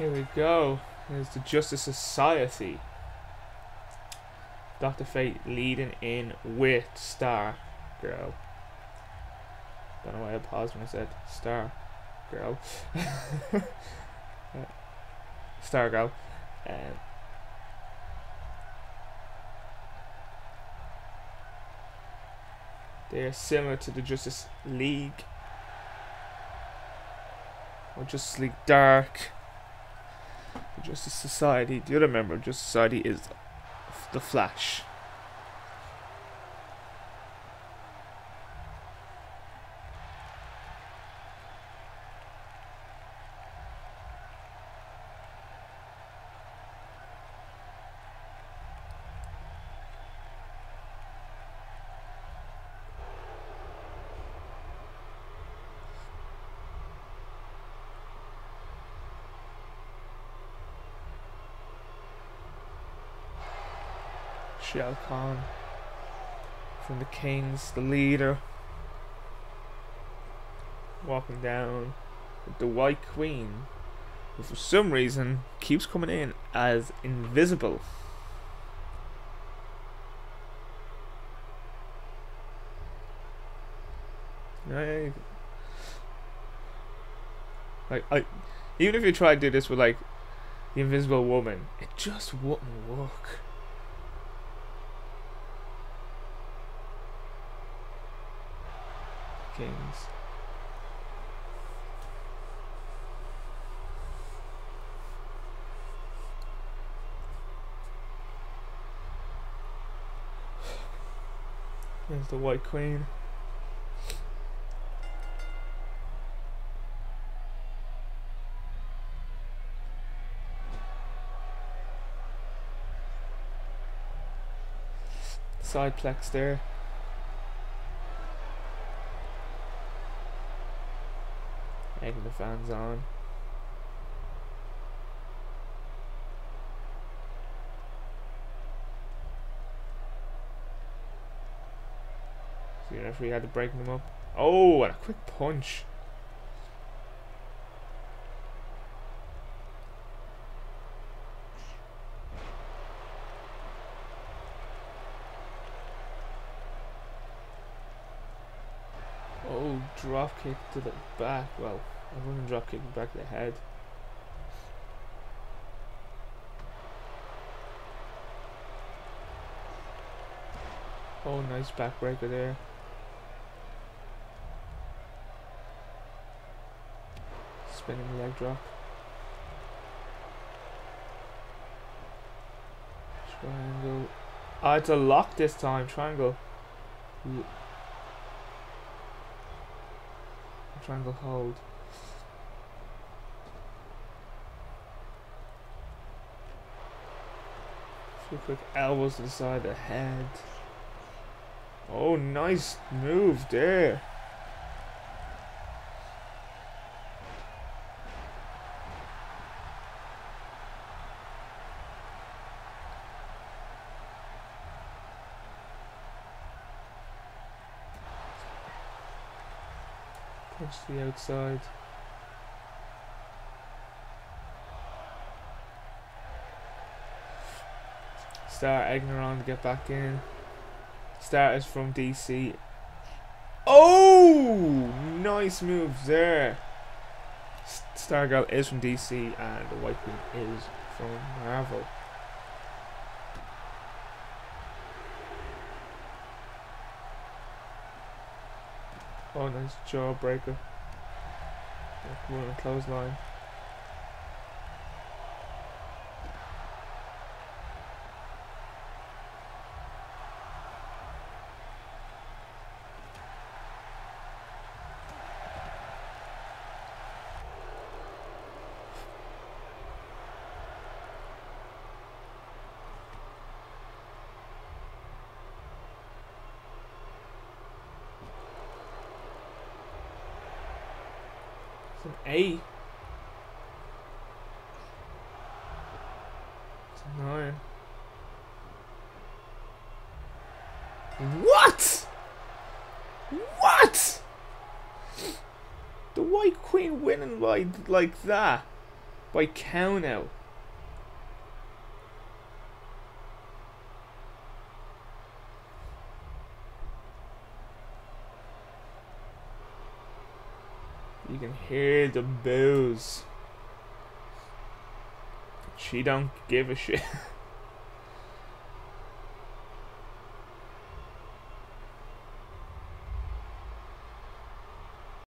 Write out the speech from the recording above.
Here we go. Here's the Justice Society. Dr. Fate leading in with Star Girl. Don't know why I paused when I said Star Girl. Star Girl. Um, they're similar to the Justice League. Or Justice League Dark. Justice Society. The other member of Justice Society is the Flash. Shao Kahn from the Kings, the leader, walking down with the White Queen, who for some reason keeps coming in as invisible. Like I, even if you try to do this with like the Invisible Woman, it just wouldn't work. Kings. There's the White Queen. Sideplex there. Egging the fans on. See if we had to break them up. Oh, and a quick punch. Oh, drop kick to the back. Well, I wasn't drop kicking back the head. Oh, nice backbreaker there. Spinning leg drop. Triangle. Ah, it's a lock this time. Triangle. Triangle hold. Few quick elbows to the side of the head. Oh, nice move there. To the outside. Start egging around to get back in. Star is from DC. Oh, nice moves there. Stargirl is from DC and the White Queen is from Marvel. Oh, nice jawbreaker. One on a clothesline. An A. Nine. What? What? The White Queen winning by like that. by count now. You can hear the boos. She don't give a shit.